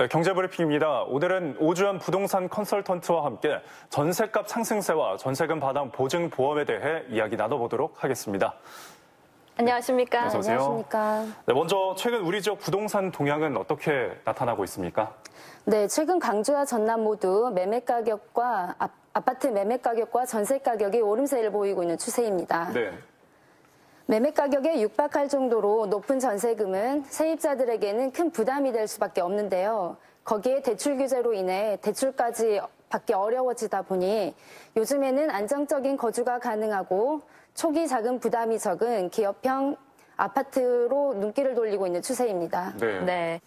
네, 경제브리핑입니다. 오늘은 오주연 부동산 컨설턴트와 함께 전세값 상승세와 전세금 바당 보증 보험에 대해 이야기 나눠보도록 하겠습니다. 안녕하십니까. 오세요. 안녕하십니까. 네, 먼저 최근 우리 지역 부동산 동향은 어떻게 나타나고 있습니까? 네, 최근 강주와 전남 모두 매매 가격과 아, 아파트 매매 가격과 전세 가격이 오름세를 보이고 있는 추세입니다. 네. 매매 가격에 육박할 정도로 높은 전세금은 세입자들에게는 큰 부담이 될 수밖에 없는데요. 거기에 대출 규제로 인해 대출까지 받기 어려워지다 보니 요즘에는 안정적인 거주가 가능하고 초기 자금 부담이 적은 기업형 아파트로 눈길을 돌리고 있는 추세입니다. 네. 네.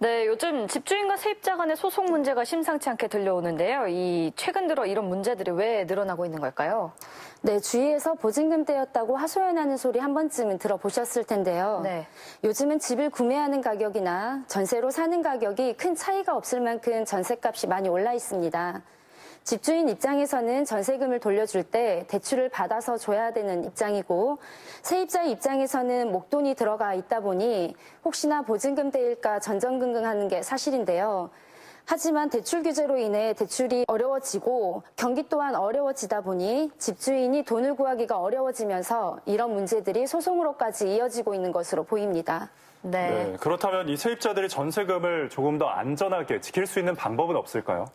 네, 요즘 집주인과 세입자 간의 소송 문제가 심상치 않게 들려오는데요. 이 최근 들어 이런 문제들이 왜 늘어나고 있는 걸까요? 네, 주위에서 보증금 떼였다고 하소연하는 소리 한 번쯤은 들어보셨을 텐데요. 네. 요즘은 집을 구매하는 가격이나 전세로 사는 가격이 큰 차이가 없을 만큼 전세값이 많이 올라 있습니다. 집주인 입장에서는 전세금을 돌려줄 때 대출을 받아서 줘야 되는 입장이고 세입자 입장에서는 목돈이 들어가 있다 보니 혹시나 보증금 떼일까 전전긍긍하는 게 사실인데요. 하지만 대출 규제로 인해 대출이 어려워지고 경기 또한 어려워지다 보니 집주인이 돈을 구하기가 어려워지면서 이런 문제들이 소송으로까지 이어지고 있는 것으로 보입니다. 네. 네, 그렇다면 이 세입자들이 전세금을 조금 더 안전하게 지킬 수 있는 방법은 없을까요?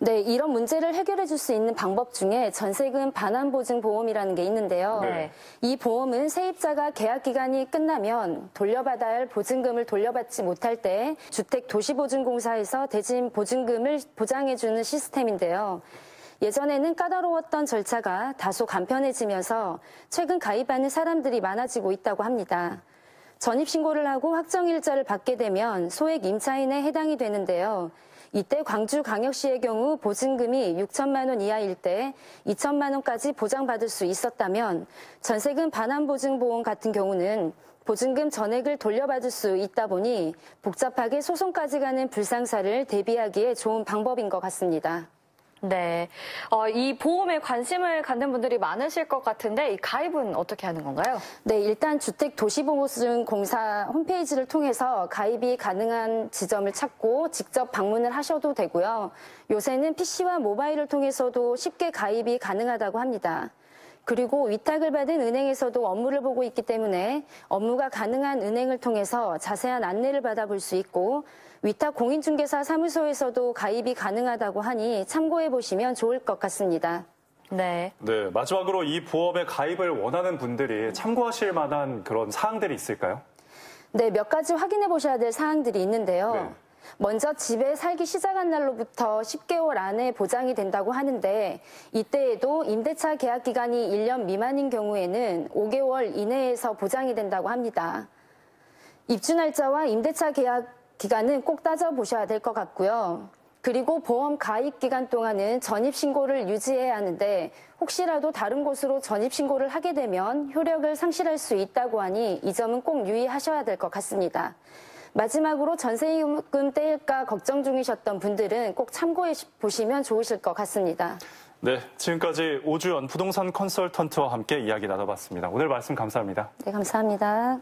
네, 이런 문제를 해결해 줄 수 있는 방법 중에 전세금 반환 보증 보험이라는 게 있는데요. 네. 이 보험은 세입자가 계약 기간이 끝나면 돌려받아야 할 보증금을 돌려받지 못할 때 주택 도시보증공사에서 대진 보증금을 보장해 주는 시스템인데요. 예전에는 까다로웠던 절차가 다소 간편해지면서 최근 가입하는 사람들이 많아지고 있다고 합니다. 전입신고를 하고 확정일자를 받게 되면 소액 임차인에 해당이 되는데요. 이때 광주광역시의 경우 보증금이 6천만 원 이하일 때 2천만 원까지 보장받을 수 있었다면 전세금 반환보증보험 같은 경우는 보증금 전액을 돌려받을 수 있다 보니 복잡하게 소송까지 가는 불상사를 대비하기에 좋은 방법인 것 같습니다. 네. 어, 이 보험에 관심을 갖는 분들이 많으실 것 같은데 이 가입은 어떻게 하는 건가요? 네, 일단 주택도시보증공사 홈페이지를 통해서 가입이 가능한 지점을 찾고 직접 방문을 하셔도 되고요. 요새는 PC와 모바일을 통해서도 쉽게 가입이 가능하다고 합니다. 그리고 위탁을 받은 은행에서도 업무를 보고 있기 때문에 업무가 가능한 은행을 통해서 자세한 안내를 받아볼 수 있고 위탁 공인중개사 사무소에서도 가입이 가능하다고 하니 참고해 보시면 좋을 것 같습니다. 네. 네, 마지막으로 이 보험에 가입을 원하는 분들이 참고하실 만한 그런 사항들이 있을까요? 네, 몇 가지 확인해 보셔야 될 사항들이 있는데요. 네. 먼저 집에 살기 시작한 날로부터 10개월 안에 보장이 된다고 하는데 이때에도 임대차 계약 기간이 1년 미만인 경우에는 5개월 이내에서 보장이 된다고 합니다. 입주 날짜와 임대차 계약 기간은 꼭 따져보셔야 될 것 같고요. 그리고 보험 가입 기간 동안은 전입 신고를 유지해야 하는데 혹시라도 다른 곳으로 전입 신고를 하게 되면 효력을 상실할 수 있다고 하니 이 점은 꼭 유의하셔야 될 것 같습니다. 마지막으로 전세금 떼일까 걱정 중이셨던 분들은 꼭 참고해 보시면 좋으실 것 같습니다. 네, 지금까지 오주연 부동산 컨설턴트와 함께 이야기 나눠봤습니다. 오늘 말씀 감사합니다. 네, 감사합니다.